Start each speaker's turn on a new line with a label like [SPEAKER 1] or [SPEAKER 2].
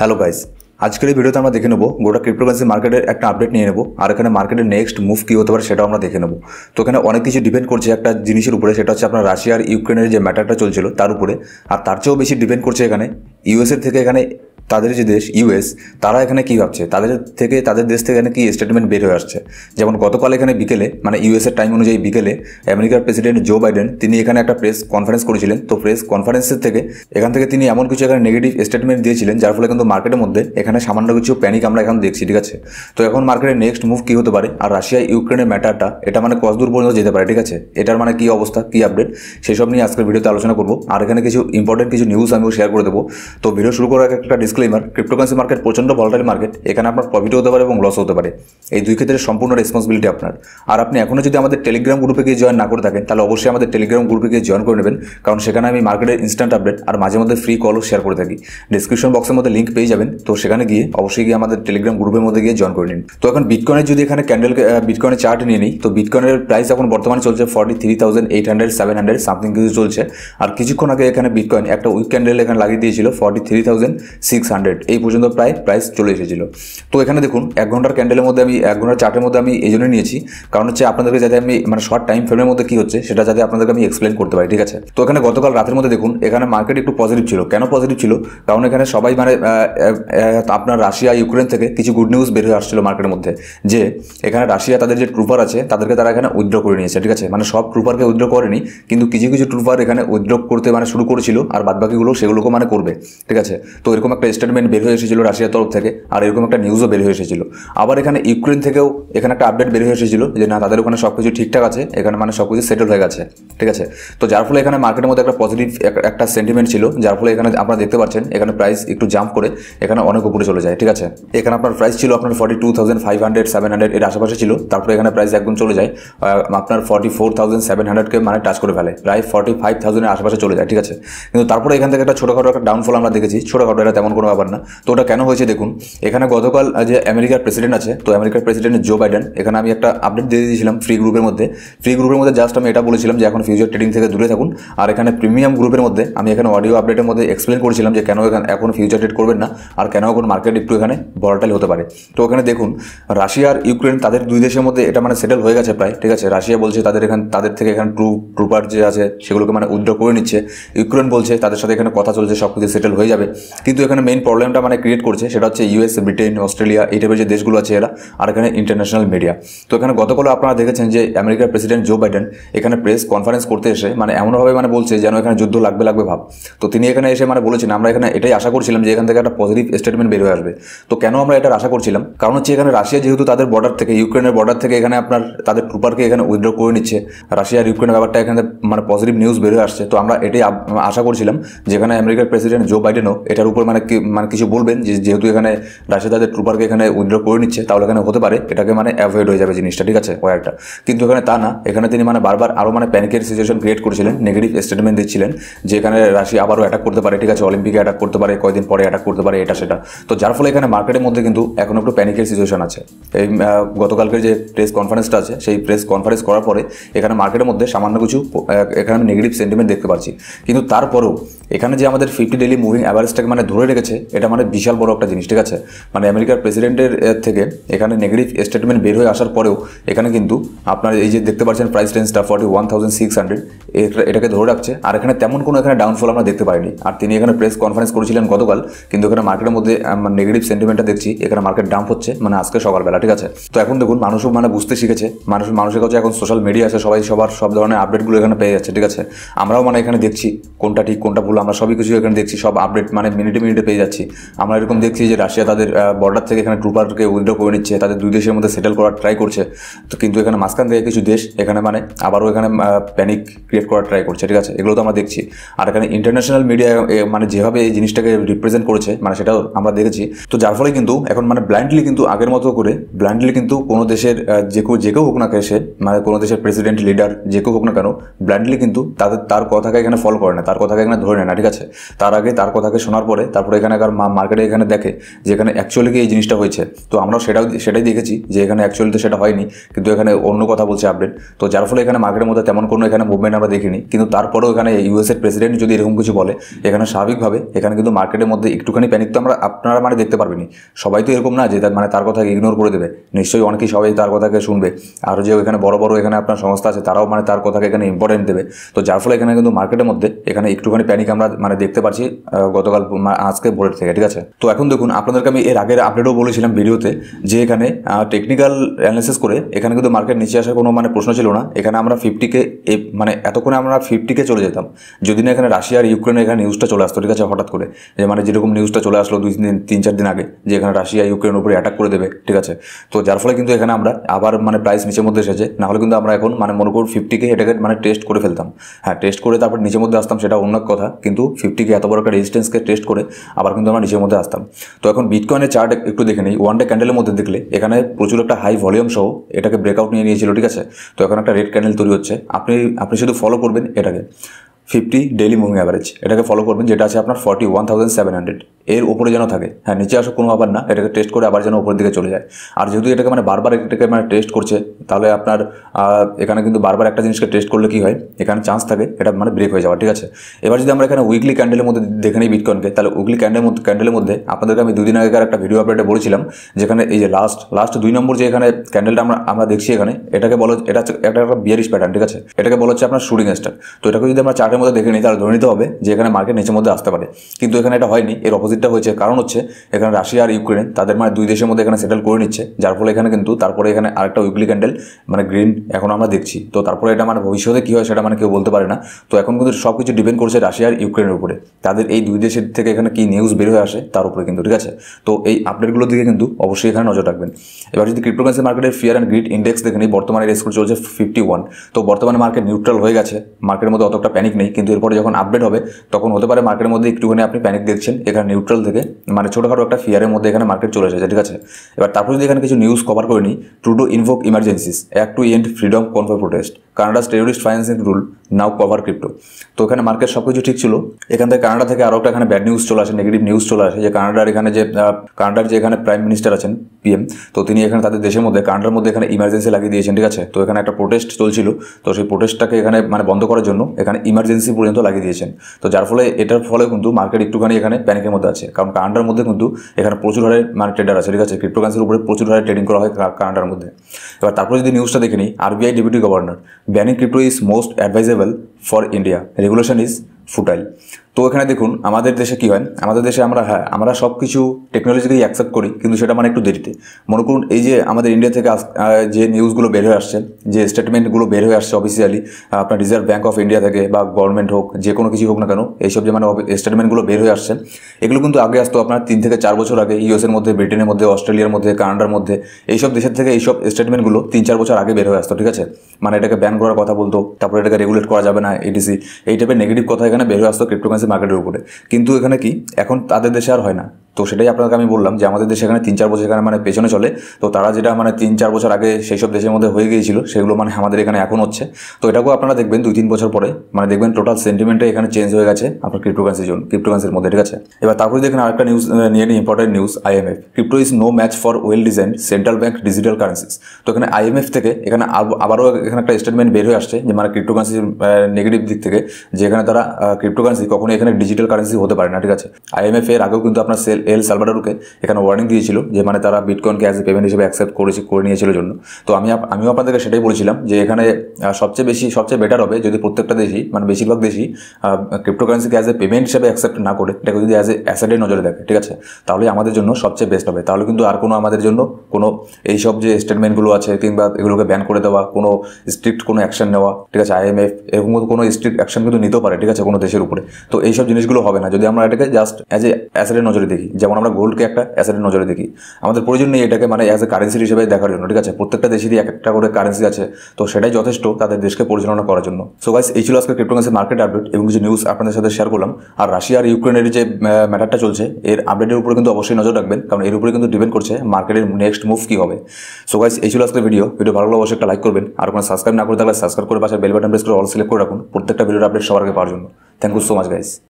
[SPEAKER 1] Hello guys আজকের এই ভিডিওতে আমরা দেখে নেব গোটা ক্রিপ্টোকারেন্সি মার্কেটের একটা আপডেট নিয়ে নেব, আর এখানে মার্কেটের নেক্সট মুভ কী হতে পারে সেটাও আমরা দেখে নেব। তো এখানে অনেক কিছু ডিপেন্ড করছে একটা জিনিসের উপরে, সেটা হচ্ছে আপনার রাশিয়া আর ইউক্রেনের যে ম্যাটারটা চলছিল তার উপরে। আর তার চেয়েও বেশি ডিপেন্ড করছে এখানে ইউএসের থেকে এখানে তাদের যে দেশ ইউএস তারা এখানে কী ভাবছে? তাদের থেকে, তাদের দেশ থেকে এখানে কী স্টেটমেন্ট বের হয়ে আসছে? যেমন গতকাল এখানে বিকেলে মানে ইউএসের টাইম অনুযায়ী বিকেলে, আমেরিকার প্রেসিডেন্ট জো বাইডেন তিনি এখানে একটা প্রেস কনফারেন্স করেছিলেন। তো প্রেস কনফারেন্সের থেকে, এখান থেকে তিনি এমন কিছু এখানে নেগেটিভ স্টেটমেন্ট দিয়েছিলেন, যার ফলে কিন্তু মার্কেটের মধ্যে এখানে সামান্য কিছু প্যানিক আমরা এখন দেখছি, ঠিক আছে? তো এখন মার্কেটের নেক্সট মুভ কী হতে পারে? আর রাশিয়া ইউক্রেনের ম্যাটারটা এটা মানে কত দূর পর্যন্ত যেতে পারে, ঠিক আছে? এটার মানে কী অবস্থা, কী আপডেট সেসব নিয়ে আজকের ভিডিওতে আলোচনা করব। আর এখানে কিছু ইম্পর্টেন্ট কিছু নিউজ আমিও শেয়ার করে দেবো। তো ভিডিও শুরু করার একটা ডিসক্লেমার ক্রিপ্টোকারেন্সি মার্কেট প্রচণ্ড ভলটাইল মার্কেট এখানে আপনার প্রফিট হতে পারে এবং লস হতে পারে। এই দুই ক্ষেত্রে সম্পূর্ণ রেসপন্সিবিলিটি আপনার। আর আপনি এখনও যদি আমাদের টেলিগ্রাম গ্রুপে গিয়ে জয়েন না করে থাকেন, তাহলে অবশ্যই আমাদের টেলিগ্রাম গ্রুপে গিয়ে জয়েন করে নেবেন, কারণ সেখানে আমি মার্কেটের ইনস্ট্যান্ট আপডেট আর মাঝে মধ্যে ফ্রি কলও শেয়ার করে থাকি। ডিসক্রিপশন বক্সের মধ্যে লিঙ্ক পেয়ে যাবেন, তো সেখানে গিয়ে অবশ্যই গিয়ে আমাদের টেলিগ্রাম গ্রুপের মধ্যে গিয়ে জয়েন করে নিন। তো এখন বিটকয়েনের যদি এখানে ক্যান্ডেল বিটকয়েনের চার্ট নিয়ে নিই, তো বিটকয়েনের প্রাইস এখন বর্তমানে চলছে forty three thousand eight hundred seven hundred something কিছু চলছে। আর কিছুক্ষণ আগে এখানে বিটকয়েন একটা উইক ক্যান্ডেল এখানে লাগিয়ে দিয়েছিল forty three thousand six hundred এই পর্যন্ত প্রায় প্রাইস চলে এসেছিল। তো এখানে দেখুন, এক ঘণ্টার ক্যান্ডেলের মধ্যে আমি, এক ঘণ্টার চার্টের মধ্যে আমি এই জন্য নিয়েছি, কারণ হচ্ছে আপনাদেরকে যাতে আমি মানে শর্ট টাইম ফ্রেমের মধ্যে কী হচ্ছে, সেটা যাতে আপনাদেরকে আমি এক্সপ্লেন করতে পারি, ঠিক আছে? তো এখানে গতকাল রাতের মধ্যে দেখুন, এখানে মার্কেট একটু পজিটিভ ছিল। কেন পজিটিভ ছিল? কারণ এখানে সবাই মানে আপনার রাশিয়া, ইউক্রেন থেকে কিছু গুড নিউজ বের হয়ে আসছিল মার্কেটের মধ্যে, যে এখানে রাশিয়া তাদের যে ট্রুপার আছে, তাদেরকে তারা এখানে উইথড্র করে নিয়েছে, ঠিক আছে? মানে সব ট্রুপারকে উইথড্র করেনি, কিন্তু কিছু কিছু ট্রুপার এখানে উইথড্র করতে মানে শুরু করেছিল, আর বাদবাকিগুলো সেগুলোকে মানে করবে, ঠিক আছে? তো এরকম একটা স্টেটমেন্ট বের হয়ে এসেছিল রাশিয়ার তরফ থেকে, আর এরকম একটা নিউজও বের হয়ে এসেছিল। আবার এখানে ইউক্রেন থেকেও এখানে একটা আপডেট বের হয়ে এসেছিল যে, না, তাদের ওখানে সব কিছু ঠিকঠাক আছে, এখানে মানে সব কিছু সেটেল হয়ে গেছে, ঠিক আছে? তো যার ফলে এখানে মার্কেটের মধ্যে একটা পজিটিভ একটা সেন্টিমেন্ট ছিল, যার ফলে এখানে আপনারা দেখতে পাচ্ছেন, এখানে প্রাইস একটু জাম্প করে এখানে অনেক উপরে চলে যায়, ঠিক আছে? এখানে আপনার প্রাইস ছিল আপনার forty two thousand five hundred seven hundred এর আশেপাশে ছিল, তারপরে এখানে প্রাইস একদম চলে যায় আপনার ফর্টি ফোর থাউজেন্ড সেভেন হান্ড্রেডকে মানে টাচ করে ফেলে, প্রায় ফর্টি ফাইভ থাউজেন্ডের আশেপাশে চলে যায়, ঠিক আছে? কিন্তু তারপরে এখান থেকে একটা ছোটোখাটো একটা ডাউনফল আমরা দেখেছি, ছোটোখাটো এটা তেমন কোনো ব্যাপার না। তো ওটা কেন হয়েছে দেখুন, এখানে গতকাল যে আমেরিকার প্রেসিডেন্ট আছে, তো আমেরিকার প্রেসিডেন্ট জো বাইডেন এখানে আমি একটা আপডেট দিয়ে দিয়েছিলাম ফ্রি গ্রুপের মধ্যে। ফ্রি গ্রুপের মধ্যে জাস্ট আমি এটা বলেছিলাম যে এখন ফিউচার ট্রেডিং থেকে দূরে থাকুন। আর এখানে প্রিমিয়াম গ্রুপের মধ্যে আমি এখানে অডিও আপডেটের মধ্যে এক্সপ্লেন করেছিলাম যে কেন এখানে এখন ফিউচার ট্রেড করবেন না, আর কেন এখন মার্কেট একটু এখানে ভলাটাইল হতে পারে। তো এখানে দেখুন, রাশিয়া আর ইউক্রেন তাদের দুই দেশের মধ্যে এটা মানে সেটেল হয়ে গেছে প্রায়, ঠিক আছে? রাশিয়া বলছে তাদের এখানে, তাদের থেকে এখানে ট্রু ট্রুপার যে আছে, সেগুলোকে মানে উইথড্র করে নিচ্ছে। ইউক্রেন বলছে তাদের সাথে এখানে কথা চলছে সব কিছু সেটেল হয়ে যাবে। কিন্তু এখানে মেইন প্রবলেমটা মানে ক্রিয়েট করছে সেটা হচ্ছে ইউএস ব্রিটেন অস্ট্রেলিয়া এই টাইপের যে দেশগুলো আছে এরা, আর এখানে ইন্টারন্যাশনাল মিডিয়া তো এখানে গতকাল আপনারা দেখেছেন যে আমেরিকার প্রেসিডেন্ট জো বাইডেন এখানে প্রেস কনফারেন্স করতে এসে মানে এমনভাবে মানে বলছে যেন এখানে যুদ্ধ লাগবে লাগবে ভাব। তো তিনি এখানে এসে মানে বলেছেন, আমরা এখানে এটাই আশা করছিলাম যে এখান থেকে একটা পজিটিভ স্টেটমেন্ট বের হয়ে আসবে। তো কেন আমরা এটার আশা করছিলাম? কারণ হচ্ছে এখানে রাশিয়া যেহেতু তাদের বর্ডার থেকে ইউক্রেনের বর্ডার থেকে এখানে আপনার তাদের ট্রুপারকে এখানে উইথড্র করে নিচ্ছে। রাশিয়া আর ইউক্রেনের ব্যাপারটা এখানে মানে পজিটিভ নিউজ বের হয়ে আসছে। তো আমরা এটাই আশা করছিলাম যেখানে আমেরিকার প্রেসিডেন্ট জো বাইডেনও এটার উপর মানে কি- মানে কিছু বলবেন যে যেহেতু এখানে রাশিয়া তাদের ট্রুপারকে এখানে উইথড্র করে নিচ্ছে, তাহলে এখানে হতে পারে, এটাকে মানে অ্যাভয়েড হয়ে যাবে জিনিসটা, ঠিক আছে? ওয়ারটা। কিন্তু এখানে তা না, এখানে তিনি মানে বারবার আরও মানে প্যানিকের সিচুয়েশন ক্রিয়েট করেছিলেন নেগেটিভ স্টেটমেন্ট দিচ্ছিলেন যে এখানে রাশিয়া আবারও অ্যাটাক করতে পারে, ঠিক আছে? অলিম্পিকে অ্যাটাক করতে পারে কয়েকদিন পরে অ্যাটাক করতে পারে, এটা সেটা। তো যার ফলে এখানে মার্কেটের মধ্যে কিন্তু এখন একটু প্যানিকের সিচুয়েশন আছে। এই গতকালকের যে প্রেস কনফারেন্সটা আছে, সেই প্রেস কনফারেন্স করার পরে এখানে মার্কেটের মধ্যে সামান্য কিছু এখানে আমি নেগেটিভ সেন্টিমেন্ট দেখতে পাচ্ছি। কিন্তু তারপরেও এখানে যে আমাদের ফিফটি ডেলি মুভিং অ্যাভারেজটাকে মানে ধরে রেখেছে এটা মানে বিশাল বড় একটা জিনিস, ঠিক আছে? মানে আমেরিকার প্রেসিডেন্টের থেকে এখানে নেগেটিভ স্টেটমেন্ট বের হয়ে আসার পরেও এখানে কিন্তু আপনার এই যে দেখতে পাচ্ছেন প্রাইস রেঞ্জটা forty one thousand six hundred এটাকে ধরে রাখছে। আর এখানে তেমন কোনো এখানে ডাউনফল আমরা দেখতে পাইনি। আর তিনি এখানে প্রেস কনফারেন্স করেছিলেন গতকাল, কিন্তু এখানে মার্কেটের মধ্যে নেগেটিভ সেন্টিমেন্টটা দেখছি, এখানে মার্কেট ডাম্প হচ্ছে মানে আজকে সকালবেলা, ঠিক আছে? তো এখন দেখুন মানুষও মানে বুঝতে শিখেছে, মানুষ, মানুষের কাছে এখন সোশ্যাল মিডিয়া আছে, সবাই সবার সব ধরনের আপডেটগুলো এখানে পেয়ে যাচ্ছে, ঠিক আছে? আমরাও মানে এখানে দেখছি কোনটা ঠিক, কোনটা ভুল, আমরা সবই কিছু এখানে দেখছি, সব আপডেট মানে মিনিটে মিনিটে পেয়ে যাচ্ছি। আমরা এরকম দেখছি যে রাশিয়া তাদের বর্ডার থেকে এখানে ট্রুপারকে উইথড্র করে নিচ্ছে, তাদের দুই দেশের মধ্যে সেটেল করার ট্রাই করছে। তো কিন্তু এখানে মাঝখান থেকে কিছু দেশ, এখানে মানে আবারও এখানে প্যানিক ক্রিয়েট করার ট্রাই করছে, ঠিক আছে? এগুলো তো আমরা দেখছি। আর এখানে ইন্টারন্যাশনাল মিডিয়া মানে যেভাবে এই জিনিসটাকে রিপ্রেজেন্ট করেছে মানে সেটাও আমরা দেখেছি। তো যার ফলে কিন্তু এখন মানে ব্লাইন্ডলি কিন্তু আগের মতো করে ব্লাইন্ডলি কিন্তু কোনো দেশের যে কেউ যে কেউ হোক না সে মানে কোনো দেশের প্রেসিডেন্ট লিডার যে কেউ হোক না কেন ব্লাইন্ডলি কিন্তু তাদের, তার কথাকে এখানে ফলো করে না, তার কথাকে এখানে ধরে নেয় না, ঠিক আছে? তার আগে তার কথাকে শোনার পরে, তারপরে এখানে এখানকার মার্কেটে এখানে দেখে যে এখানে অ্যাকচুয়ালি কি এই জিনিসটা হয়েছে। তো আমরাও সেটাও সেটাই দেখেছি যে এখানে অ্যাকচুয়ালি তো সেটা হয়নি, কিন্তু এখানে অন্য কথা বলছে আপডেট তো যার ফলে এখানে মার্কেটের মধ্যে তেমন কোনো এখানে মুভমেন্ট আমরা দেখিনি, কিন্তু তারপরেও এখানে ইউএসের প্রেসিডেন্ট যদি এরকম কিছু বলে, এখানে স্বাভাবিকভাবে এখানে কিন্তু মার্কেটের মধ্যে একটুখানি প্যানিক তো আমরা আপনারা মানে দেখতে পারবেনি সবাই তো এরকম না যে তার মানে তার কথাকে ইগনোর করে দেবে। নিশ্চয়ই অনেকেই সবাই তার কথাকে শুনবে। আর যে এখানে বড় বড় এখানে আপনার সংস্থা আছে, তারাও মানে তার কথাকে এখানে ইম্পর্টেন্ট দেবে। তো যার ফলে এখানে কিন্তু মার্কেটের মধ্যে এখানে একটুখানি প্যানিক আমরা মানে দেখতে পাচ্ছি গতকাল আজকে ভোরের থেকে, ঠিক আছে? তো এখন দেখুন, আপনাদেরকে আমি এর আগের আপডেটও বলেছিলাম ভিডিওতে যে এখানে টেকনিক্যাল অ্যানালিসিস করে এখানে কিন্তু মার্কেট নিচে আসার কোনো মানে প্রশ্ন ছিল না। এখানে আমরা ফিফটিকে মানে এতক্ষণে আমরা ফিফটিকে চলে যেতাম। যদি না এখানে রাশিয়া আর ইউক্রেনের এখানে নিউজটা চলে আসতো, ঠিক আছে, হঠাৎ করে। যে মানে যেরকম নিউজটা চলে আসলো দুই দিন, তিন চার দিন আগে, যে এখানে রাশিয়া, ইউক্রেনের উপরে অ্যাটাক করে দেবে, ঠিক আছে? তো যার ফলে কিন্তু এখানে আমরা আবার মানে প্রাইস নিচের মধ্যে এসেছে। না হলে কিন্তু আমরা এখন মানে মনে করুন ফিফটিকে এটাকে মানে টেস্ট করে ফেলতাম। হ্যাঁ টেস্ট করে তারপর নিচের মধ্যে আসতাম, সেটা অন্য কথা। কিন্তু ফিফটিকে এত বড় একটা রেজিস্ট্যান্সকে টেস্ট করে আবার কিন্তু আমরা নিচের মধ্যে আসতাম। তো এখন বিটকয়েনের চার্ট একটু দেখে নিই। ওয়ান ডে ক্যান্ডেলের মধ্যে দেখলে এখানে প্রচুর একটা হাই ভলিউম সহ এটাকে ব্রেকআউট নিয়ে নিয়েছিল, ঠিক আছে? তো এখন একটা রেড ক্যান্ডেল তৈরি হচ্ছে। আপনি আপনি শুধু ফলো করবেন এটাকে। ফিফটি ডেইলি মুভিং অ্যাভারেজ এটাকে ফলো করবেন, যেটা আছে আপনার forty one thousand seven hundred এর উপরে যেন থাকে। হ্যাঁ নিচে আসা কোনো ব্যাপার না, এটাকে টেস্ট করে আবার যেন উপরের দিকে চলে যায়। আর যেহেতু এটাকে মানে বারবার এটাকে মানে টেস্ট করছে, তাহলে আপনার এখানে কিন্তু বারবার একটা জিনিসকে টেস্ট করলে কি হয়? এখানে চান্স থাকে, এটা মানে ব্রেক হয়ে যাওয়া, ঠিক আছে? এবার যদি আমরা এখানে উইকলি ক্যান্ডেলের মধ্যে দেখে নিই বিটকয়েনকে তাহলে উইকলি ক্যান্ডেলের মধ্যে ক্যান্ডেলের মধ্যে আপনাদেরকে আমি দুদিন আগেকার একটা ভিডিও আপডেটে বলেছিলাম, যেখানে এই যে লাস্ট লাস্ট দুই নম্বর যে এখানে ক্যান্ডেলটা আমরা আমরা দেখছি এখানে, এটাকে বলো এটা একটা একটা বিয়ারিশ প্যাটার্ন ঠিক আছে? এটাকে বলা হচ্ছে আপনার শুটিং স্টার তো এটাকে যদি আমরা চার্টের মধ্যে দেখে নিই, তাহলে ধরে নিতে হবে যে এখানে মার্কেট নিচের মধ্যে আসতে পারে। কিন্তু এখানে এটা হয়নি, এর অপোজিটটা হয়েছে। কারণ হচ্ছে, এখানে রাশিয়া আর ইউক্রেন, তাদের মানে দুই দেশের মধ্যে এখানে সেটেল করে নিচ্ছে। যার ফলে এখানে কিন্তু তারপরে এখানে আরেকটা উইকলি ক্যান্ডেল মানে গ্রিন এখন আমরা দেখছি। তো তারপরে এটা মানে ভবিষ্যতে কী হয় সেটা মানে কেউ বলতে পারে না। তো এখন কিন্তু সব কিছু ডিপেন্ড করছে রাশিয়া আর ইউক্রেনের উপরে। তাদের এই দুই দেশের থেকে এখানে কি নিউজ বের হয়ে আসে, তার উপরে কিন্তু, ঠিক আছে? তো এই আপডেটগুলোর দিকে কিন্তু অবশ্যই এখানে নজর রাখবেন। এবার যদি ক্রিপ্টোকারেন্সি মার্কেটের ফিয়ার অ্যান্ড গ্রিড ইন্ডেক্স দেখে নিই, বর্তমানে এর স্কোর চলছে ফিফটি ওয়ান তো বর্তমানে মার্কেট নিউট্রাল হয়ে গেছে। মার্কেটের মধ্যে অতটা প্যানিক নেই। কিন্তু এরপরে যখন আপডেট হবে, তখন হতে পারে মার্কেটের মধ্যে একটুখানি আপনি প্যানিক দেখছেন। এখানে নিউট্রাল থেকে মানে ছোটোখাটো একটা ফিয়ারের মধ্যে এখানে মার্কেট চলে এসেছে, ঠিক আছে? এবার তারপর যদি এখানে কিছু নিউজ কভার করে নিই to to invoke emergencies act to end freedom convoy protest Canada's terrorist financing rule, now cover crypto. তো এখানে মার্কেট সব কিছু ঠিক ছিল। এখান থেকে কানাডা থেকে আরও একটা এখানে ব্যাড নিউজ চলে আসে নেগেটিভ নিউজ চলে আসে, যে কানাডার এখানে যে কানাডার যে এখানে প্রাইম মিনিস্টার আছেন পিএম তো তিনি এখানে তাদের দেশের মধ্যে, কানাডার মধ্যে এখানে ইমার্জেন্সি লাগিয়ে দিয়েছেন, ঠিক আছে? তো এখানে একটা প্রোটেস্ট চলছিল। তো সেই প্রোটেস্টটাকে এখানে মানে বন্ধ করার জন্য এখানে ইমার্জেন্সি পর্যন্ত লাগিয়ে দিয়েছেন। তো যার ফলে, এটার ফলে কিন্তু মার্কেট একটুখানি এখানে প্যানিকের মধ্যে আছে। কারণ কানাডার মধ্যে কিন্তু এখানে প্রচুর হারে মানে ট্রেডার আছে, ঠিক আছে? ক্রিপ্টোকারেন্সির উপরে প্রচুর হারে ট্রেডিং করা হয় কানাডার মধ্যে। এবার তারপরে যদি নিউজটা দেখে নিই RBI deputy governor banning crypto is most advisable for India regulation is futile তো এখানে দেখুন, আমাদের দেশে কি হয়? আমাদের দেশে আমরা হ্যাঁ আমরা সব কিছু টেকনোলজিকেই অ্যাকসেপ্ট করি, কিন্তু সেটা মানে একটু দেরিতে। মনে করুন, এই যে আমাদের ইন্ডিয়া থেকে যে নিউজগুলো বের হয়ে আসছে, যে স্টেটমেন্টগুলো বের হয়ে আসছে অফিসিয়ালি আপনার রিজার্ভ ব্যাঙ্ক অফ ইন্ডিয়া থেকে বা গভর্নমেন্ট হোক, যে কোনো কিছু হোক না কেন, এইসব যে মানে স্টেটমেন্টগুলো বের হয়ে আসছে, এগুলো কিন্তু আগে আসতো আপনার তিন থেকে চার বছর আগে ইউএসের মধ্যে ব্রিটেনের মধ্যে অস্ট্রেলিয়ার মধ্যে কানাডার মধ্যে, এইসব দেশের থেকে এইসব স্টেটমেন্টগুলো তিন চার বছর আগে বের হয়ে আসতো, ঠিক আছে? মানে এটাকে ব্যান করার কথা বলতো, তারপরে এটাকে রেগুলেট করা যাবে না এডিসি এই টাইপের নেগেটিভ কথা এখানে বের হয়ে আসতো ক্রিপ্টোকারেন্সি মার্কেটের উপরে। কিন্তু এখানে কি? এখন তাদের দেশে আর হয় না। তো সেটাই আপনাকে আমি বললাম যে আমাদের দেশে এখানে তিন চার বছর এখানে মানে পেছনে চলে। তো তারা যেটা মানে তিন চার বছর আগে সেই সব দেশের মধ্যে হয়ে গিয়েছিল, সেগুলো মানে আমাদের এখানে এখন হচ্ছে। তো এটাকেও আপনারা দেখবেন দুই তিন বছর পরে মানে দেখবেন টোটাল সেন্টিমেন্টটা এখানে চেঞ্জ হয়ে গেছে আপনার ক্রিপ্টোকারেন্সির জন্য ক্রিপ্টোকারেন্সির মধ্যে, ঠিক আছে? এবার তারপরে দেখেন আরেকটা নিউজ নিয়ে নিই important news IMF crypto is no match for well designed central bank digital currencies তো এখানে আইএমএফ থেকে এখানে আব- আবারও এখানে একটা স্টেটমেন্ট বের হয়ে আসছে যে মানে ক্রিপ্টোকারেন্সির নেগেটিভ দিক থেকে, যে এখানে তারা ক্রিপ্টোকারেন্সি কখনো এখানে ডিজিটাল কারেন্সি হতে পারে না, ঠিক আছে? আইএমএফ এর আগেও কিন্তু আপনার সেল এল সালভাডারুকে এখানে ওয়ার্নিং দিয়েছিল যে মানে তারা বিটকয়েনকে অ্যাজ এ পেমেন্ট হিসেবে অ্যাকসেপ্ট করেছে, করে নিয়েছিল জন্য। তো আমি আমিও আপনাদেরকে সেটাই বলেছিলাম যে এখানে সবচেয়ে বেশি, সবচেয়ে বেটার হবে যদি প্রত্যেকটা দেশই মানে বেশিরভাগ দেশই ক্রিপ্টোকারেন্সিকে অ্যাজ এ পেমেন্ট হিসেবে অ্যাকসেপ্ট না করে, এটাকে যদি অ্যাজ এ অ্যাসেডের নজরে দেখে, ঠিক আছে? তাহলে আমাদের জন্য সবচেয়ে বেস্ট হবে। তাহলে কিন্তু আর কোনো আমাদের জন্য কোনো এইসব যে স্টেটমেন্টগুলো আছে কিংবা এগুলোকে ব্যান করে দেওয়া, কোনো স্ট্রিক্ট কোনো অ্যাকশন নেওয়া, ঠিক আছে? আইএমএফ এরকম কোনো স্ট্রিক্ট অ্যাকশন কিন্তু নিতেও পারে, ঠিক আছে? কোনো দেশের উপরে। তো এইসব জিনিসগুলো হবে না। যদি আমরা এটাকে জাস্ট অ্যাজ এ অ্যাসেডের নজরে দেখি যেমন আমরা গোল্ডকে একটা অ্যাসেটের নজরে দেখি, আমাদের প্রয়োজন নেই এটাকে মানে অ্যাজ এ কারেন্সি হিসেবে দেখার জন্য, ঠিক আছে? প্রত্যেকটা দেশেরই এক একটা করে কারেন্সি আছে, তো সেটাই যথেষ্ট তাদের দেশকে পরিচালনা করার জন্য। সো গাইস এই ছিল আজকে ক্রিপ্টোকারেন্সি মার্কেট আপডেট এবং কিছু নিউজ আপনাদের সাথে শেয়ার করলাম। আর রাশিয়া আর ইউক্রেনের যে ম্যাটারটা চলছে, এর আপডেটের উপরে কিন্তু অবশ্যই নজর রাখবেন, কারণ এর উপরে কিন্তু ডিপেন্ড করছে মার্কেটের নেক্সট মুভ কী হবে। সো গাইস এই ছিল আজকে ভিডিও ভিডিও ভালো লাগলে অবশ্যই একটা লাইক করবেন। আর কোনো সাবস্ক্রাইব না করে থাকলে সাবস্ক্রাইব করে পাশে বেল বাটন প্রেস করে অল সিলেক্ট করে রাখুন। প্রত্যেকটা ভিডিওর আপডেট সবার আগে পাওয়ার জন্য। Thank you so much guys